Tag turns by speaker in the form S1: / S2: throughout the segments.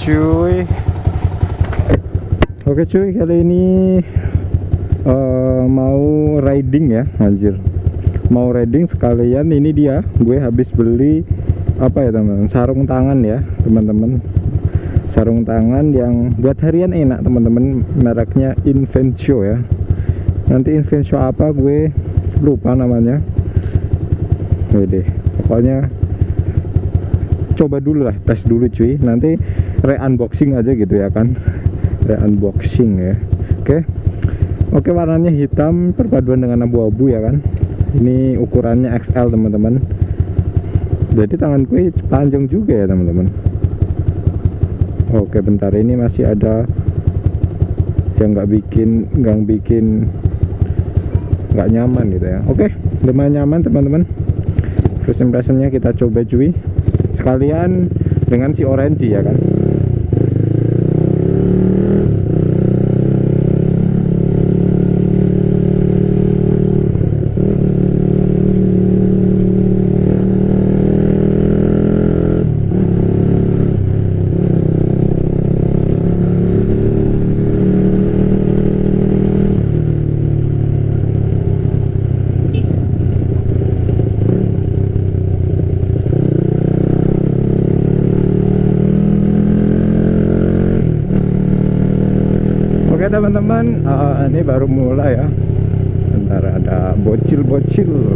S1: cuy. Oke cuy kali ini uh, mau riding ya anjir. Mau riding sekalian ini dia. Gue habis beli apa ya teman-teman? Sarung tangan ya teman-teman. Sarung tangan yang buat harian enak teman-teman. Mereknya Invencio ya. Nanti Invencio apa gue lupa namanya. Wede pokoknya coba dulu lah tes dulu cuy. Nanti re unboxing aja gitu ya kan. Re unboxing ya. Oke. Oke warnanya hitam perpaduan dengan abu-abu ya kan. Ini ukurannya XL teman-teman. Jadi tangan gue panjang juga ya teman-teman. Oke bentar. Ini masih ada yang nggak bikin nggak bikin nggak nyaman gitu ya. Oke lumayan nyaman teman-teman. First impressionnya kita coba cuy sekalian dengan si orange ya kan Oke teman-teman, uh, ini baru mulai ya. Bentar ada bocil-bocil.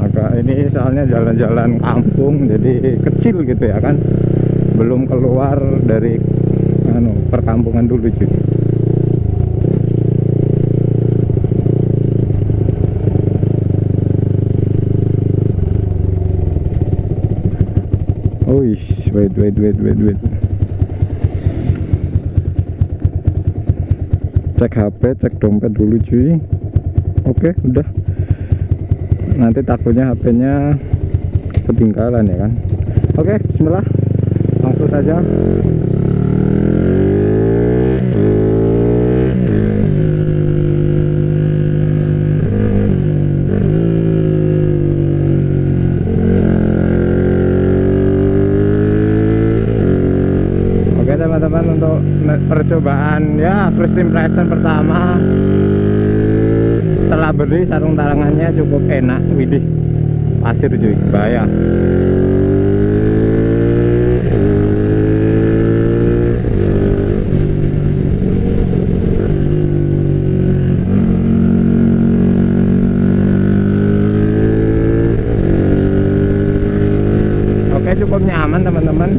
S1: Agak ini soalnya jalan-jalan kampung jadi kecil gitu ya kan. Belum keluar dari anu perkampungan dulu cuy. Oh, wait, wait, wait, wait, wait. Cek HP, cek dompet dulu cuy. Oke, udah. Nanti takutnya HP-nya ketinggalan ya kan. Oke, bismillah. Langsung saja. Oke teman-teman untuk percobaan. Ya first impression pertama. Setelah beli sarung tangannya cukup enak widih. Pasir cuy bahaya Oke cukup nyaman teman-teman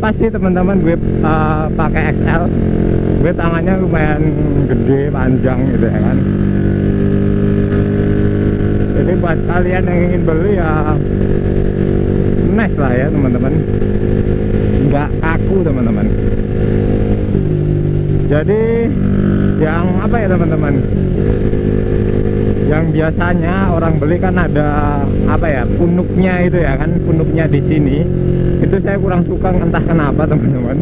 S1: pas sih teman-teman gue uh, pakai XL gue tangannya lumayan gede panjang gitu ya kan. Jadi buat kalian yang ingin beli ya nice lah ya teman-teman. Nggak kaku teman-teman. Jadi yang apa ya teman-teman yang biasanya orang beli kan ada apa ya punuknya itu ya kan punuknya di sini. Itu saya kurang suka entah kenapa teman-teman.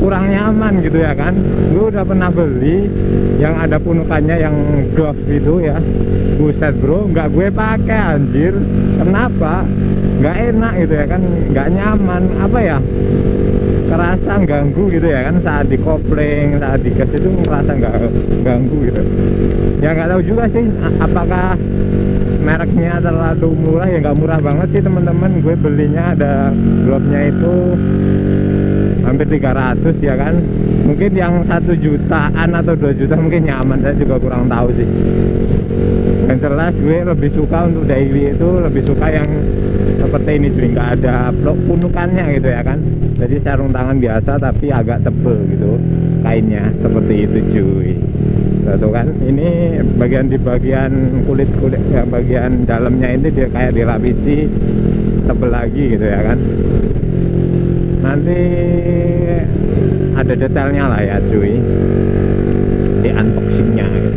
S1: Kurang nyaman gitu ya kan. Gue udah pernah beli yang ada punukannya yang glove itu ya. Buset bro nggak gue pakai anjir. Kenapa? Nggak enak gitu ya kan nggak nyaman. Apa ya kerasa ganggu gitu ya kan saat di kopling saat di gas itu ngerasa nggak ganggu gitu. Ya nggak tahu juga sih apakah mereknya terlalu murah? Ya nggak murah banget sih teman-teman. Gue belinya ada glove nya itu hampir 300 ya kan. Mungkin yang satu jutaan atau 2 juta mungkin nyaman saya juga kurang tahu sih. Yang jelas gue lebih suka untuk daily itu lebih suka yang seperti ini cuy nggak ada punukannya gitu ya kan? Jadi sarung tangan biasa tapi agak tebel gitu kainnya seperti itu cuy satu kan? Ini bagian di bagian kulit kulit ya bagian dalamnya ini dia kayak dilapisi tebel lagi gitu ya kan? Nanti ada detailnya lah ya cuy di unboxingnya gitu.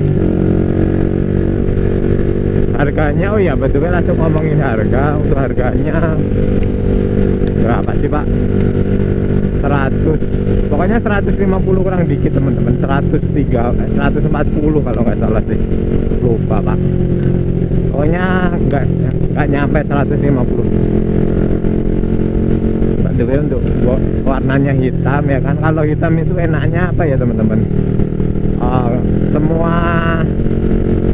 S1: Harganya oh ya betul langsung ngomongin harga untuk harganya. Berapa sih pak? 100 pokoknya 150 kurang dikit teman-teman. 103 eh, 140 kalau nggak salah sih. Lupa pak. Pokoknya nggak nggak nyampe 150 ya untuk wa- warnanya hitam ya kan? Kalau hitam itu enaknya apa ya teman-teman? Uh, semua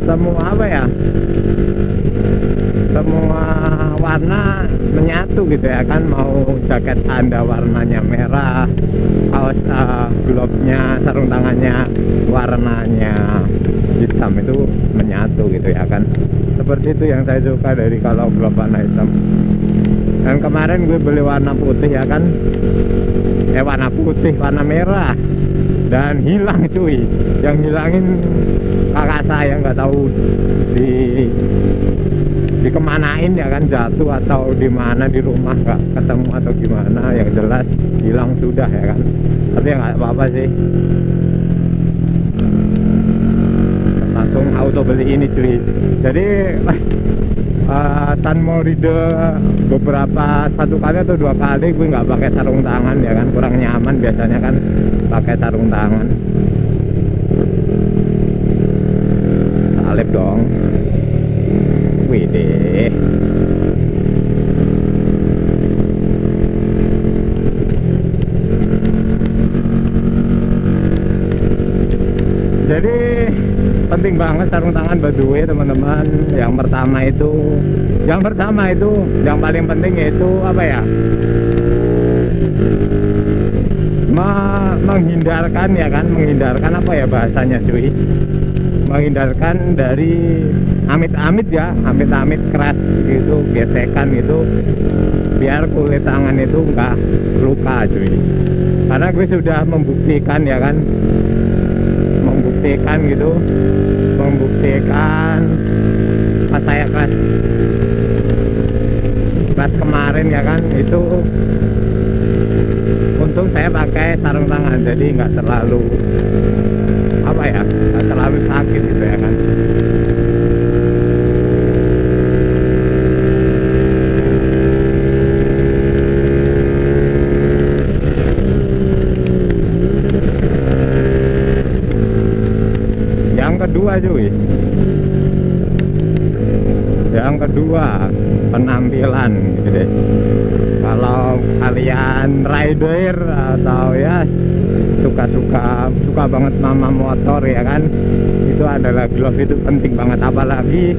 S1: semua apa ya semua warna menyatu gitu ya kan. Mau jaket anda warnanya merah kaos uh, glove-nya sarung tangannya warnanya hitam itu menyatu gitu ya kan. Seperti itu yang saya suka dari kalau glove warna hitam. Dan kemarin gue beli warna putih ya kan. Eh warna putih warna merah. Dan hilang cuy. Yang hilangin kakak saya nggak tahu di dikemanain ya kan jatuh atau di mana di rumah nggak ketemu atau gimana yang jelas hilang sudah ya kan. Tapi ya nggak apa-apa sih. Langsung auto beli ini cuy. Jadi uh, San Moride beberapa satu kali atau dua kali gue nggak pakai sarung tangan ya kan. Kurang nyaman biasanya kan pakai sarung tangan. Salib dong jadi penting banget sarung tangan by the way teman-teman. Yang pertama itu yang pertama itu yang paling penting yaitu apa ya? Ma- menghindarkan ya kan menghindarkan apa ya bahasanya cuy menghindarkan dari amit-amit ya amit-amit keras gitu gesekan itu biar kulit tangan itu enggak luka cuy. Karena gue sudah membuktikan ya kan. Membuktikan gitu. Membuktikan pas saya kelas kelas kemarin ya kan itu untung saya pakai sarung tangan jadi nggak terlalu apa ya nggak terlalu sakit gitu ya kan? Yang kedua cuy. Yang kedua penampilan gitu deh kalau kalian rider atau ya suka-suka suka banget mama motor ya kan? Itu adalah glove itu penting banget. Apalagi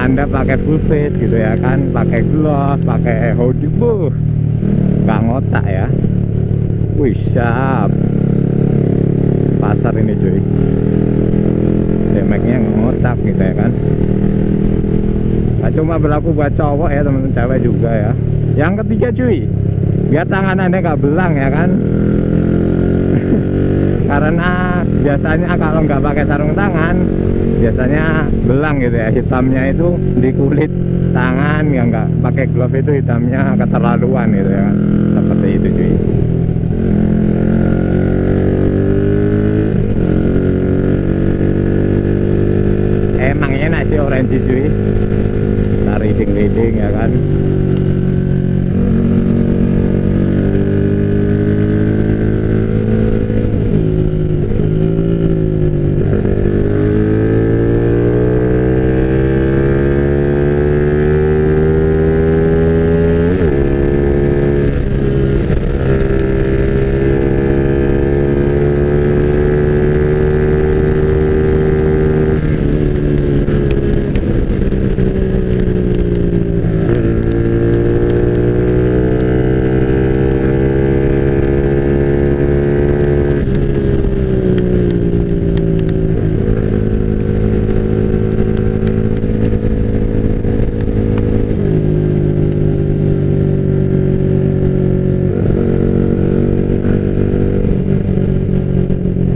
S1: anda pakai full face gitu ya kan? Pakai glove pakai hoodie buh nggak ngotak ya. Wih siap. Pasar ini cuy. Damage-nya ngotak gitu ya kan? Gak cuma berlaku buat cowok ya teman-teman cewek juga ya. Yang ketiga cuy biar tangan anda nggak belang ya kan karena biasanya kalau nggak pakai sarung tangan biasanya belang gitu ya. Hitamnya itu di kulit tangan yang nggak pakai glove itu hitamnya keterlaluan gitu ya. Seperti itu cuy. Emangnya nasi orange cuy? Reading reading ya kan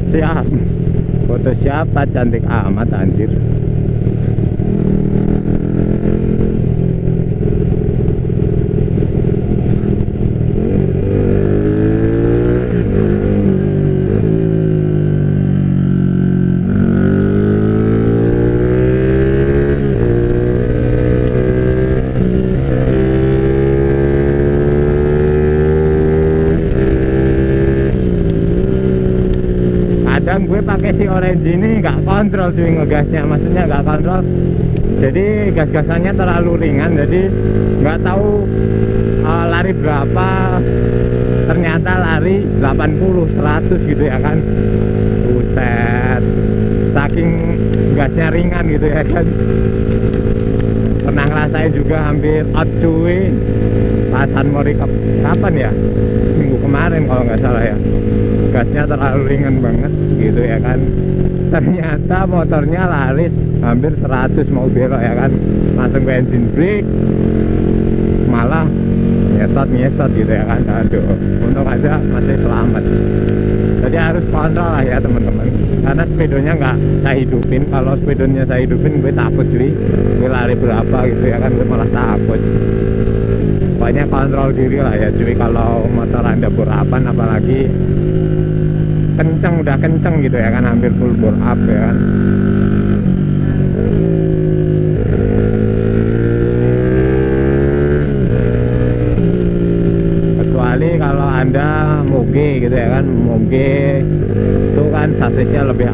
S1: siap foto siapa cantik amat anjir kadang gue pakai si orange ini nggak kontrol cuy ngegasnya. Maksudnya nggak kontrol. Jadi gas-gasannya terlalu ringan jadi nggak tahu uh, lari berapa. Lari 80 100 gitu ya kan. Buset. Saking gasnya ringan gitu ya kan. Pernah ngerasain juga hampir out cuy. Pasan mori kapan ya? Minggu kemarin kalau nggak salah ya gasnya terlalu ringan banget gitu ya kan. Ternyata motornya laris hampir 100 mau belok ya kan. Langsung ke engine brake malah nyesot nyesot gitu ya kan. Aduh untuk aja masih selamat. Jadi harus kontrol lah ya teman-teman. Karena speedonya nggak saya hidupin. Kalau speedonya saya hidupin gue takut cuy. Gue lari berapa gitu ya kan gue malah takut. Pokoknya kontrol diri lah ya cuy. Kalau motor anda berapan apalagi kenceng udah kenceng gitu ya kan hampir full bore up ya kan. Kecuali kalau anda moge gitu ya kan moge itu kan sasisnya lebih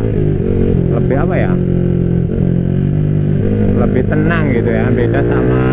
S1: lebih apa ya? Lebih tenang gitu ya beda sama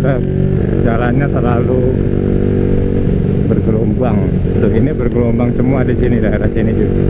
S1: ada jalannya terlalu bergelombang. Tuh ini bergelombang semua di sini daerah sini juga.